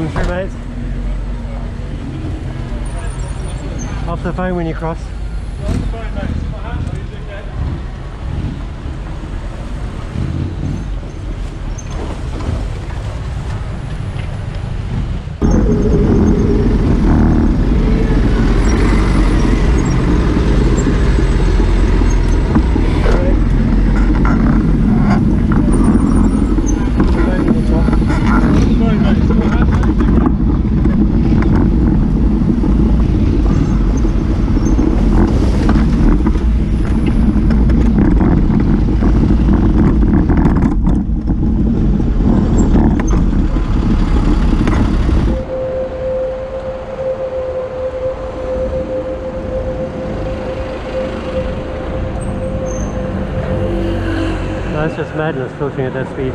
from the streetlights. Off the phone when you cross. that's just madness floating at that speed.